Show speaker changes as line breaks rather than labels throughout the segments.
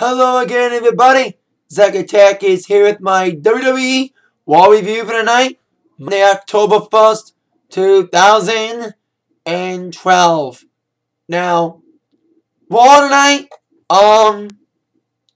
Hello again, everybody. Zack Attack is here with my WWE Raw review for tonight, Monday, October 1st, 2012. Now, Raw tonight, um,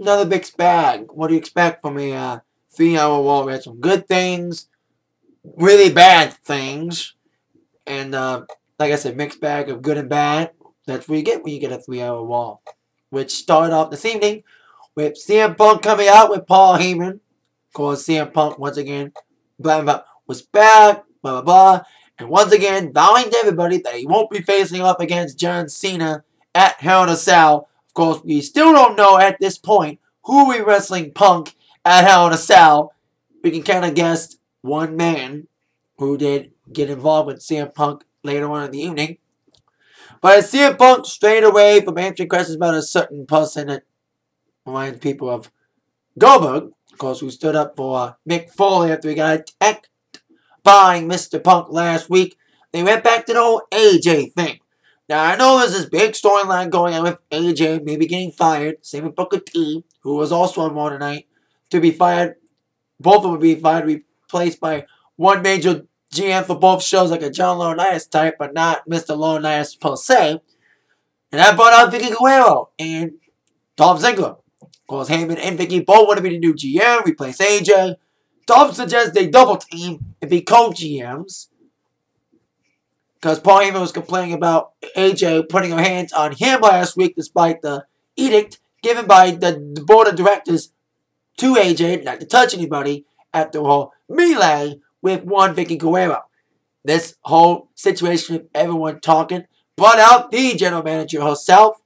another mixed bag. What do you expect from a uh, three-hour Raw? We had some good things, really bad things, and uh, like I said, mixed bag of good and bad. That's what you get when you get a three-hour Raw which started off this evening with CM Punk coming out with Paul Heyman. Of course, CM Punk, once again, blah, blah, was back, blah, blah, blah. And once again, vowing to everybody that he won't be facing off against John Cena at Hell in a Cell. Of course, we still don't know at this point who we wrestling Punk at Hell in a Cell. We can kind of guess one man who did get involved with CM Punk later on in the evening. But I see a Punk straight away from answering questions about a certain person that reminds people of Goldberg, of course, who stood up for Mick Foley after he got attacked by Mr. Punk last week. They went back to the whole AJ thing. Now, I know there's this big storyline going on with AJ maybe getting fired. Same with Booker T, who was also on Raw tonight, to be fired. Both of them would be fired, replaced by one major GM for both shows like a John Laurinaitis type, but not Mr. Laurinaitis per se. And I brought out Vickie Guerrero and Dolph Ziggler. Because Heyman and Vickie both want to be the new GM, replace AJ. Dolph suggests they double team and be co-GMs. Because Paul Heyman was complaining about AJ putting her hands on him last week despite the edict given by the, board of directors to AJ not to touch anybody the whole melee with one Vickie Guerrero. This whole situation with everyone talking brought out the general manager herself,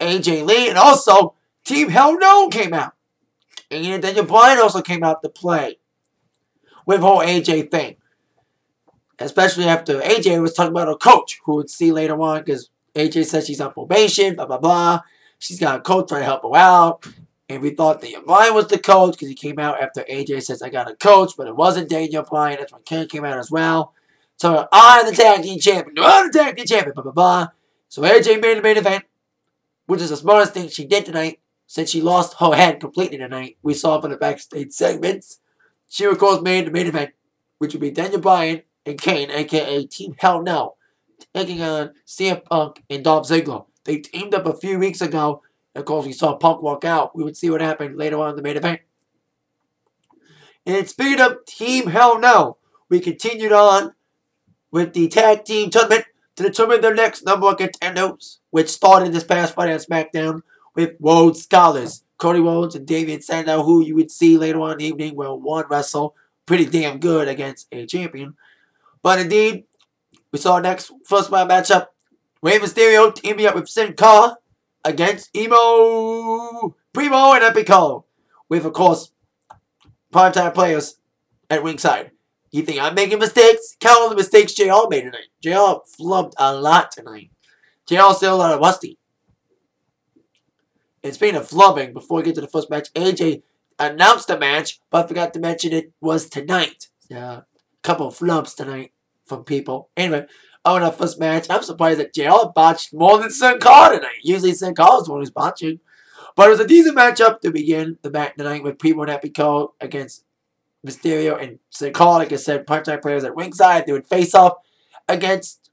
AJ Lee, and also Team Hell No came out. And Daniel Bryan also came out to play with whole AJ thing. Especially after AJ was talking about her coach, who would see later on because AJ said she's on probation, blah, blah, blah. She's got a coach trying to help her out. And we thought Daniel Bryan was the coach because he came out after AJ says, I got a coach, but it wasn't Daniel Bryan. That's when Kane came out as well. So I'm the tag team champion. I'm the tag team champion. Blah, blah, blah. So AJ made the main event, which is the smartest thing she did tonight since she lost her head completely tonight. We saw it in the backstage segments. She, of course, made the main event, which would be Daniel Bryan and Kane, aka Team Hell No, taking on CM Punk and Dolph Ziggler. They teamed up a few weeks ago of course, we saw Punk walk out. We would see what happened later on in the main event. And speaking of Team Hell No, we continued on with the tag team tournament to determine their next number one contenders, which started this past Friday on SmackDown with Rhodes Scholars, Cody Rhodes and Damien Sandow, who you would see later on in the evening will one wrestle pretty damn good against a champion. But indeed, we saw next first round matchup. Rey Mysterio teaming up with Sin Cara against Emo, Primo, and Epico. With, of course, primetime players at ringside. You think I'm making mistakes? Count all the mistakes JR made tonight. JR flubbed a lot tonight. JR still a lot of rusty. And speaking of flubbing, before we get to the first match, AJ announced the match, but I forgot to mention it was tonight. Yeah, a couple of flubs tonight from people. Anyway, Oh, in our first match, I'm surprised that JR botched more than Sin Cara tonight. Usually Sin Cara's the one who's botching. But it was a decent matchup to begin the match tonight with Primo and Epico against Mysterio and Sin Cara. Like I said, primetime players at ringside. They would face off against,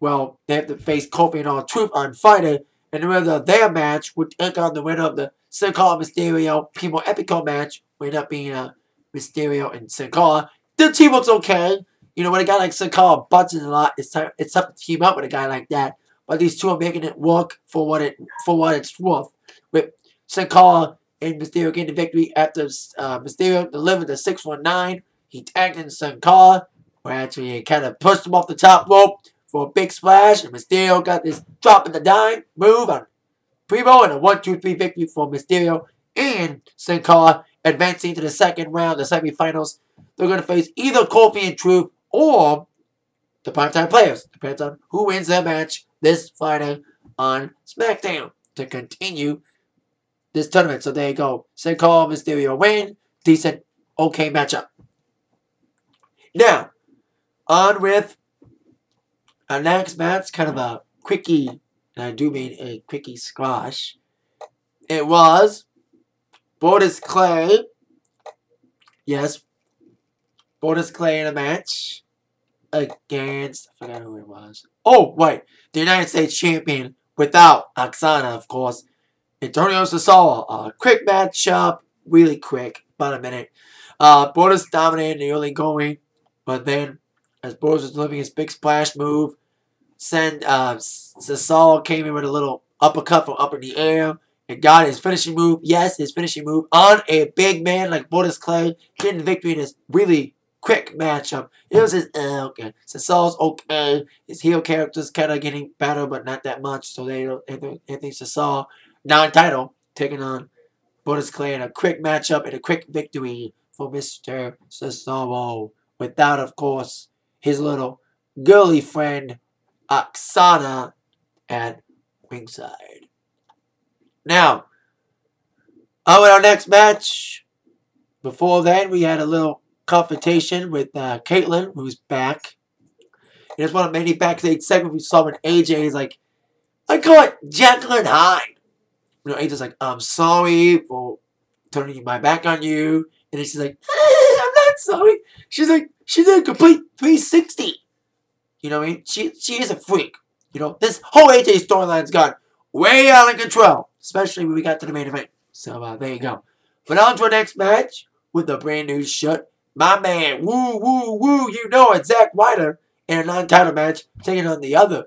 well, they have to face Kofi and R-Truth on Friday. And the winner of their match would take on the winner of the Sin Cara Mysterio Primo Epico match, would end up being a Mysterio and Sin Cara. The team looks okay. You know, when a guy like Cara butts a lot, it's tough, it's tough to team up with a guy like that. But these two are making it work for what it for what it's worth. With Cara and Mysterio getting the victory after uh, Mysterio delivered the 619. He tagged in Sin Cara, where actually he kind of pushed him off the top rope for a big splash. And Mysterio got this drop in the dime move on Primo and a 1-2-3 victory for Mysterio and Sin advancing to the second round, the semifinals. They're going to face either Kofi and Truth or the primetime players. Depends on who wins that match this Friday on SmackDown to continue this tournament. So there you go. Sin Cara Mysterio win. Decent, okay matchup. Now, on with our next match. Kind of a quickie, and I do mean a quickie squash. it was Brodus Clay. Yes, Brodus Clay in a match against, I forgot who it was. Oh, wait, the United States champion without Aksana, of course. Antonio Cesaro. A quick matchup, really quick, about a minute. Uh, dominated the early going, but then as Brodus was delivering his big splash move, send uh, came in with a little uppercut from up in the air and got his finishing move. Yes, his finishing move on a big man like Brodus Clay, getting the victory in this really quick matchup. It was his, uh, okay. Cesaro's okay. His heel character's kind of getting better, but not that much. So they don't, think Cesaro, non-title, taking on Brodus Clay in a quick matchup and a quick victory for Mr. Cesaro. Without, of course, his little girly friend, Aksana, at ringside. Now, on with our next match. Before then, we had a little confrontation with uh, Kaitlyn, who's back. And it's one of many backstage segments we saw when AJ is like, I call it and Hyde. You know, AJ's like, I'm sorry for turning my back on you. And then she's like, I'm not sorry. She's like, she did a complete 360. You know what I mean? She, she is a freak. You know, this whole AJ storyline's gone way out of control. Especially when we got to the main event. So, uh, there you go. But on to our next match with a brand new shut my man, woo, woo, woo, you know it, Zack Ryder, in a non-title match, taking on the other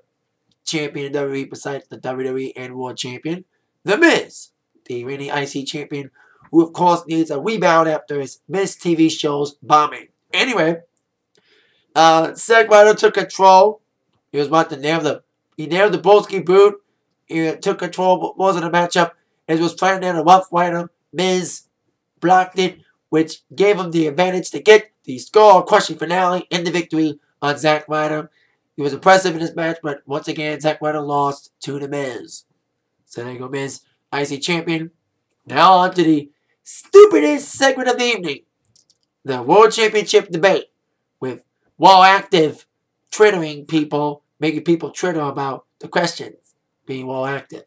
champion in WWE besides the WWE and World Champion, The Miz, the reigning IC champion, who of course needs a rebound after his Miz TV shows bombing. Anyway, uh, Zack Ryder took control. He was about to nail the, he nailed the Broski boot. He took control, but wasn't a matchup. As was trying to nail a Rough Miz blocked it which gave him the advantage to get the skull-crushing finale and the victory on Zack Ryder. He was impressive in this match, but once again, Zack Ryder lost to The Miz. So there you go, Miz, IC champion. Now on to the stupidest segment of the evening. The World Championship debate with Raw Active triggering people, making people trigger about the questions being Raw Active.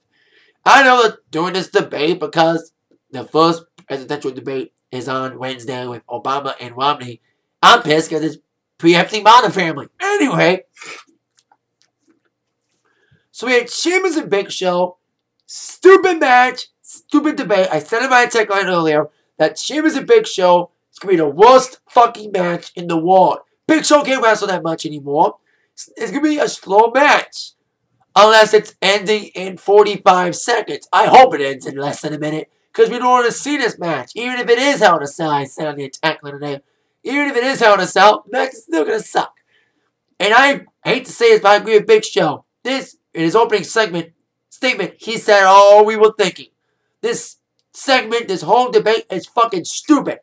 I know that doing this debate because the first presidential debate is on Wednesday with Obama and Romney. I'm pissed because it's preempting Modern Family. Anyway, so we had Sheamus and Big Show. Stupid match, stupid debate. I said in my tech line earlier that Sheamus and Big Show is going to be the worst fucking match in the world. Big Show can't wrestle that much anymore. It's going to be a slow match. Unless it's ending in 45 seconds. I hope it ends in less than a minute. Because we don't want to see this match. Even if it is Hell in a Cell, I said on the attack line today. Even if it is Hell in a Cell, match is still going to suck. And I hate to say this, but I agree with Big Show. This, in his opening segment, statement, he said, oh, we were thinking. This segment, this whole debate is fucking stupid.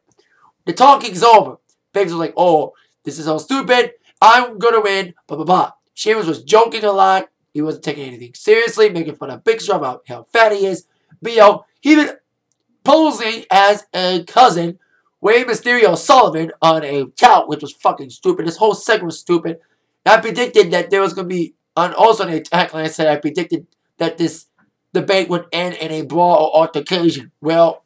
The talking's over. Biggs was like, oh, this is all stupid. I'm going to win, blah, blah, blah. Sheamus was joking a lot. He wasn't taking anything seriously, making fun of Big Show about how fat he is. But, yo, he even posing as a cousin, Rey Mysterio Sullivan, on a tout, which was fucking stupid. This whole segment was stupid. I predicted that there was going to be, on also the attack line, I said I predicted that this debate would end in a brawl or altercation. Well,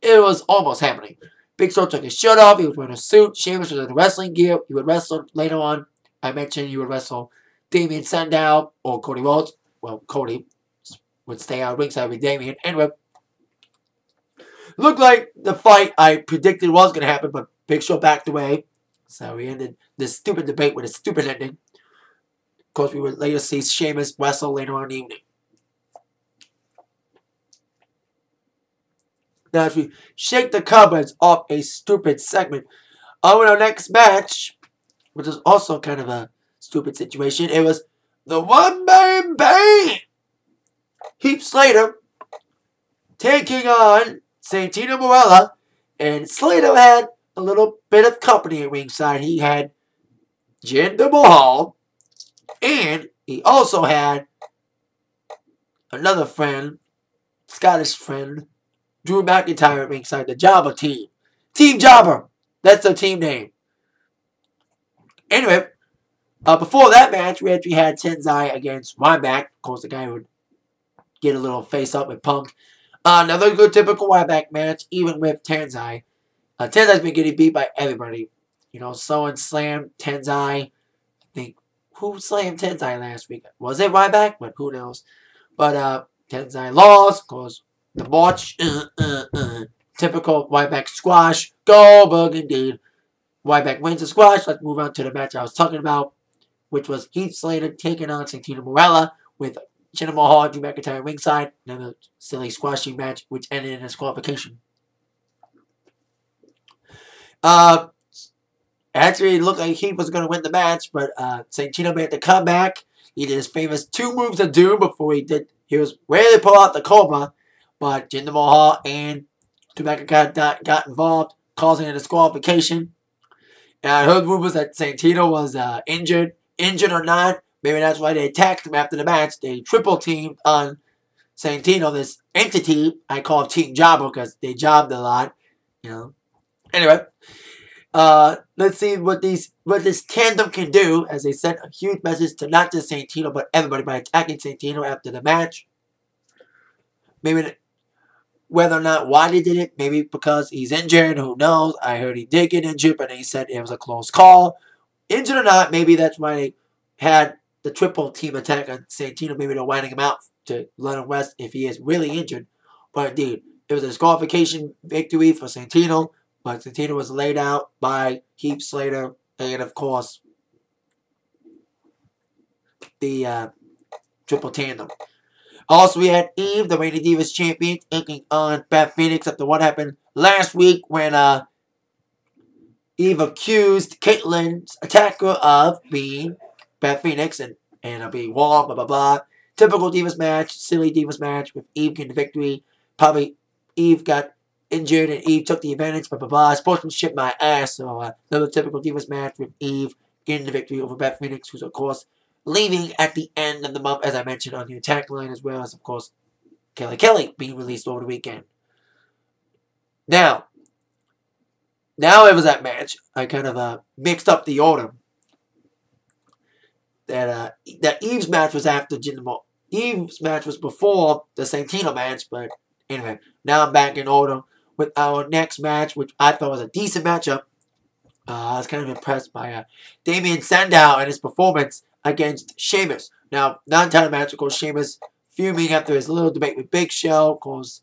it was almost happening. Big Show took his shirt off. He was wearing a suit. Sheamus was in wrestling gear. He would wrestle later on. I mentioned he would wrestle Damien Sandow or Cody Rhodes. Well, Cody would stay out ringside with Damien. Anyway, Looked like the fight I predicted was going to happen, but Big Show backed away. So we ended this stupid debate with a stupid ending. Of course, we would later see Sheamus wrestle later on in the evening. Now, as we shake the cupboards off a stupid segment, on our next match, which is also kind of a stupid situation, it was the One Man Band! Heath Slater taking on Santino Marella, and Slater had a little bit of company at ringside. He had Jinder Mahal, and he also had another friend, Scottish friend, Drew McIntyre at ringside, the Jobber team. Team Jobber. That's their team name. Anyway, uh, before that match, we actually had Tensai against Ryback. Of course, the guy would get a little face up and pumped. Another good typical Ryback match, even with Tensai. Uh, Tensai's been getting beat by everybody. You know, someone slammed Tensai. I think, who slammed Tensai last week? Was it Ryback? But who knows. But, uh, Tensai lost, because the march, uh, uh, uh, typical Ryback squash. Goldberg indeed. Ryback wins the squash. Let's move on to the match I was talking about, which was Heath Slater taking on Santino Marella with Jinder Mahal Drew McIntyre ringside. Another silly squashing match, which ended in disqualification. Uh, actually, it looked like he was going to win the match, but uh, Santino made the comeback. He did his famous two moves of doom before he did. He was ready to pull out the Cobra, but Jinder Mahal and Drew McIntyre got, got involved, causing a disqualification. And I heard rumors that Santino was uh, injured. Injured or not, maybe that's why they attacked him after the match. They triple teamed on Santino, this entity I call Team Jobber because they jobbed a lot. You know. Anyway, uh, let's see what these what this tandem can do as they sent a huge message to not just Santino but everybody by attacking Santino after the match. Maybe whether or not why they did it, maybe because he's injured, who knows? I heard he did get injured, but he said it was a close call. Injured or not, maybe that's why they had the triple team attack on Santino. Maybe they're winding him out to let him rest if he is really injured. But indeed, it was a disqualification victory for Santino, but Santino was laid out by Heath Slater, and of course, the uh, triple tandem. Also, we had Eve, the Reigning Divas champion, taking on Beth Phoenix after what happened last week when uh, Eve accused Kaitlyn's attacker of being Beth Phoenix and, and uh, being wrong, blah, blah, blah. Typical Divas match, silly Divas match with Eve getting the victory. Probably Eve got injured and Eve took the advantage, blah, blah, blah. Sportsmanship my ass. So, uh, another typical Divas match with Eve getting the victory over Beth Phoenix, who's, of course, leaving at the end of the month, as I mentioned on the attack line, as well as, of course, Kelly Kelly being released over the weekend. Now, now it was that match. I kind of uh, mixed up the order. That uh, that Eve's match was after Jinder Eve's match was before the Santino match, but anyway, now I'm back in order with our next match, which I thought was a decent matchup. Uh, I was kind of impressed by uh, Damien Sandow and his performance against Sheamus. Now, non-title match, of course, Sheamus fuming after his little debate with Big Show. Of course,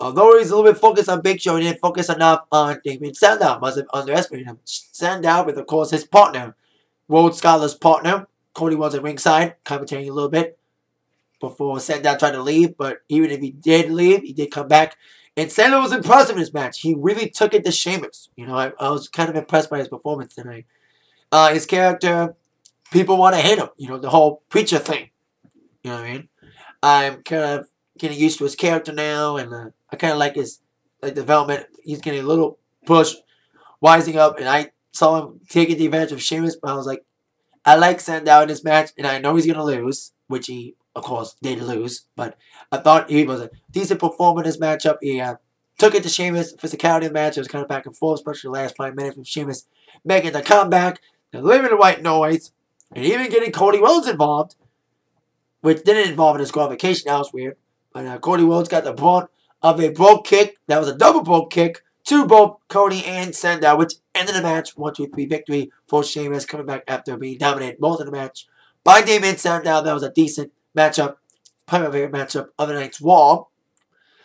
although he's a little bit focused on Big Show, he didn't focus enough on Damien Sandow. Wasn't underestimating him. Sandow with, of course, his partner, Rhodes Scholars' partner. Cody was at ringside, commentating a little bit before Sandow tried to leave. But even if he did leave, he did come back. And Sandow was impressive in this match. He really took it to Sheamus. You know, I, I was kind of impressed by his performance tonight. Uh, his character people want to hate him. You know, the whole preacher thing. You know what I mean? I'm kind of getting used to his character now, and uh, I kind of like his like development. He's getting a little push, wising up, and I saw him taking the advantage of Sheamus, but I was like, I like Sandow in this match, and I know he's to lose, which he, of course, did lose, but I thought he was a decent performer in this matchup. He uh, took it to Sheamus. Physicality match, it was kind of back and forth, especially the last five minutes with Sheamus making the comeback, delivering the white noise, and even getting Cody Rhodes involved, which didn't involve a disqualification. That was weird. But uh, Cody Rhodes got the brunt of a Brogue Kick. That was a double Brogue Kick to both Cody and Sandow, which ended the match 1 2 3 victory for Sheamus coming back after being dominated most of the match by Damien Sandow. That was a decent matchup, probably my favorite matchup of the night's Raw.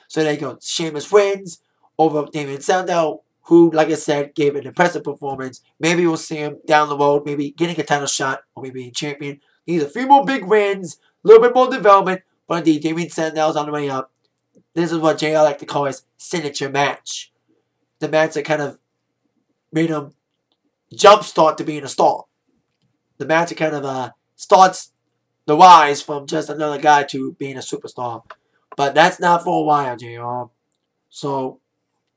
So there you go. Sheamus wins over Damien Sandow who, like I said, gave an impressive performance. Maybe we'll see him down the road, maybe getting a title shot, or maybe being champion. He needs a few more big wins, a little bit more development, but indeed, Damien Sandow's on the way up. This is what JR like to call his signature match. The match that kind of made him jumpstart to being a star. The match that kind of uh, starts the rise from just another guy to being a superstar. But that's not for a while, JR. So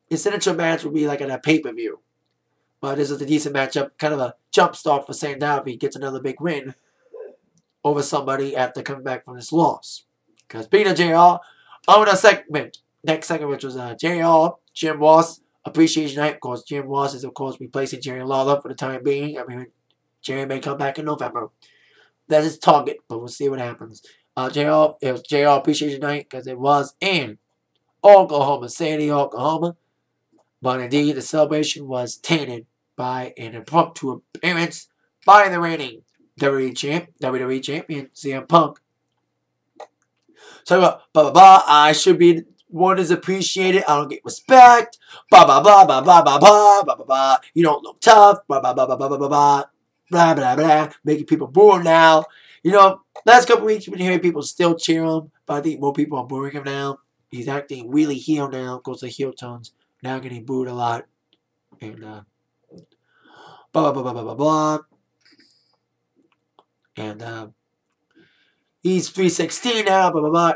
his signature match would be like at a pay-per-view. But this is a decent matchup, kind of a jump start for Sandow if he gets another big win over somebody after coming back from this loss. Because Peter JR on a segment, next segment, which was uh, JR, Jim Ross, Appreciation Night. Of course, Jim Ross is, of course, replacing Jerry Lawler for the time being. I mean, Jerry may come back in November. That's his target, but we'll see what happens. Uh, JR, it was JR Appreciation Night because it was in Oklahoma City, Oklahoma. But indeed, the celebration was tainted by an impromptu appearance by the reigning WWE champ, WWE champion CM Punk. So, blah, blah, blah, I should be one is appreciated. I don't get respect. Blah, blah, blah, blah, blah, blah, blah, blah, blah, blah. You don't look tough. Blah, blah, blah, blah, blah, blah, blah, blah. Blah, blah. Making people him now. You know, last couple weeks, you've been hearing people still cheer him, but I think more people are booing him now. He's acting really heel now. Goes to heel tones. Now getting booed a lot. And, uh, blah, blah, blah, blah, blah, blah, blah. And, uh, he's 316 now, blah, blah, blah.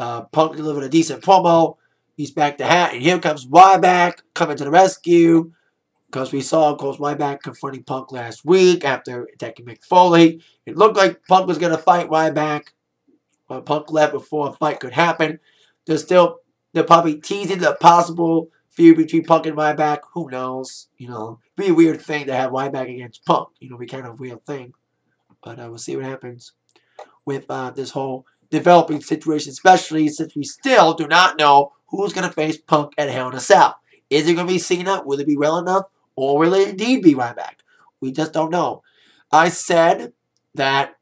Uh, Punk delivered a decent promo. He's back to hat, and here comes Ryback coming to the rescue. Because we saw, of course, Ryback confronting Punk last week after attacking Mick Foley. It looked like Punk was going to fight Ryback. But Punk left before a fight could happen. They're still, they're probably teasing the possible feud between Punk and Ryback. Who knows? You know, be a weird thing to have Ryback against Punk. You know, be kind of a weird thing. But uh, we'll see what happens with uh, this whole developing situation, especially since we still do not know who's going to face Punk at Hell in a Cell. Is it going to be Cena? Will it be well enough? Or will it indeed be Ryback? We just don't know. I said that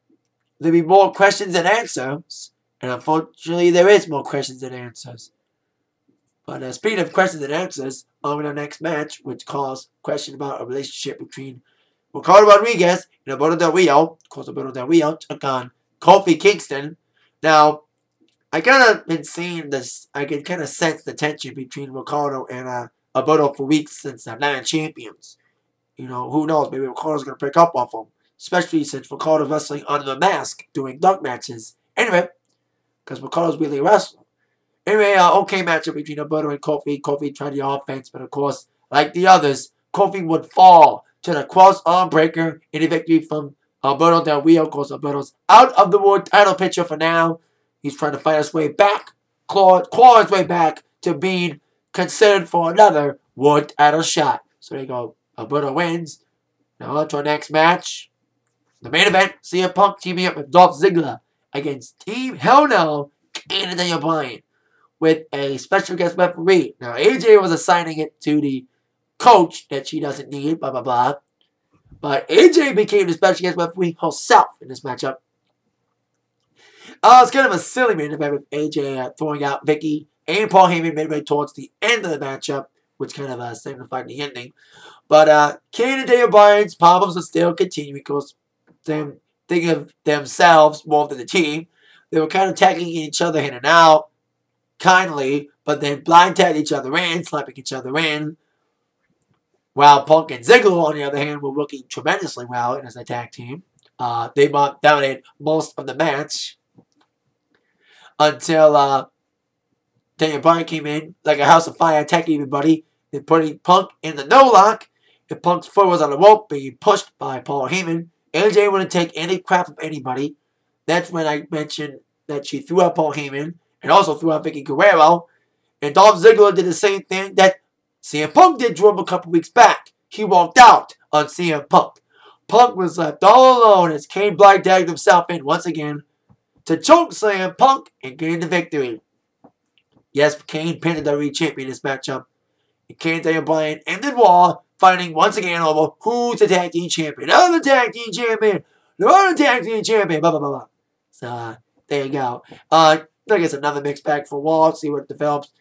there'd be more questions than answers, and unfortunately there is more questions than answers. But uh, speaking of questions and answers, on our next match, which calls question about a relationship between Ricardo Rodriguez and Alberto Del Rio, of course Alberto Del Rio took on Kofi Kingston. Now, I kind of been seeing this, I can kind of sense the tension between Ricardo and uh, Alberto for weeks since they're not champions. You know, who knows, maybe Ricardo's going to pick up off him. Especially since Ricardo's wrestling under the mask, doing dark matches. Anyway, because Ricardo's really a wrestler. Anyway, uh, okay matchup between Alberto and Kofi. Kofi tried the offense, but of course, like the others, Kofi would fall to the cross arm breaker in a victory from Alberto Del Rio. Course, Alberto's out of the world title picture for now. He's trying to fight his way back, claw, claw his way back to being considered for another world title shot. So there you go. Alberto wins. Now on to our next match. The main event, CM Punk teaming up with Dolph Ziggler against Team Hell No and Daniel Bryan with a special guest referee. Now AJ was assigning it to the coach that she doesn't need, blah blah blah. But AJ became the special guest referee herself in this matchup. Uh, it's kind of a silly main event with AJ uh, throwing out Vickie and Paul Heyman midway towards the end of the matchup, which kind of uh, signified the ending. But uh, Kane and Daniel Bryan's problems are still continuing because them thinking of themselves more than the team. They were kind of tagging each other in and out, kindly, but then blind tagged each other in, slapping each other in. While Punk and Ziggler, on the other hand, were working tremendously well as a tag team. Uh, they dominated most of the match until uh, Daniel Bryan came in like a house of fire, attacking everybody, then putting Punk in the no lock. If Punk's foot was on the rope, being pushed by Paul Heyman. AJ wouldn't take any crap of anybody. That's when I mentioned that she threw out Paul Heyman and also threw out Vickie Guerrero. And Dolph Ziggler did the same thing that CM Punk did him a couple weeks back. He walked out on CM Punk. Punk was left all alone as Kane blind tagged himself in once again to choke slam Punk and gain the victory. Yes, Kane pinned the WWE champion this matchup. And Kane Daniel Bryan ended Raw fighting once again over who's the tag team champion. I'm the tag team champion. You're the tag team champion. Blah, blah, blah, blah. So, uh, there you go. Uh, I guess another mixed bag for Raw. See what develops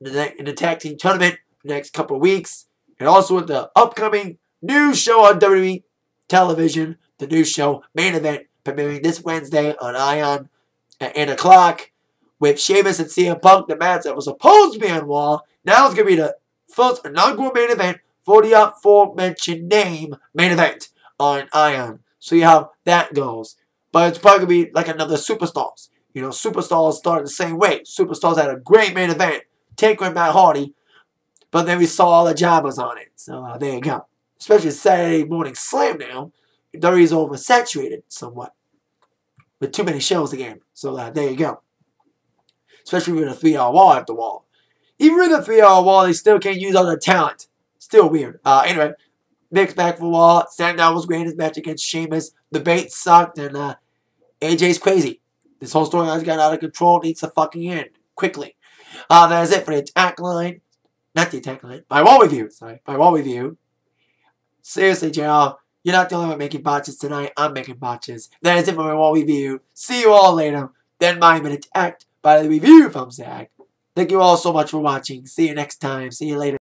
in the, in the tag team tournament next couple weeks. And also with the upcoming new show on WWE television, the new show, main event, premiering this Wednesday on Ion at 8 o'clock with Sheamus and CM Punk, the match that was supposed to be on Raw. Now it's going to be the first inaugural main event for the aforementioned name main event on Ion. See how that goes. But it's probably going to be like another Superstars. You know, Superstars started the same way. Superstars had a great main event. Taker and Matt Hardy. But then we saw all the jobbers on it. So uh, there you go. Especially Saturday morning slam now. WWE's oversaturated somewhat. With too many shows again. So uh, there you go. Especially with a three-hour wall after wall. Even with a three-hour wall, they still can't use all their talent. Still weird. Uh, anyway, mixed back for Raw. Sandow was great his match against Sheamus. The bait sucked, and uh, AJ's crazy. This whole storyline's got out of control. Needs to fucking end quickly. Uh, that is it for the attack line. Not the attack line. My wall review. Sorry. My wall review. Seriously, JL. You're not the only one making botches tonight. I'm making botches. That is it for my wall review. See you all later. Then my minute act by the review from Zach. Thank you all so much for watching. See you next time. See you later.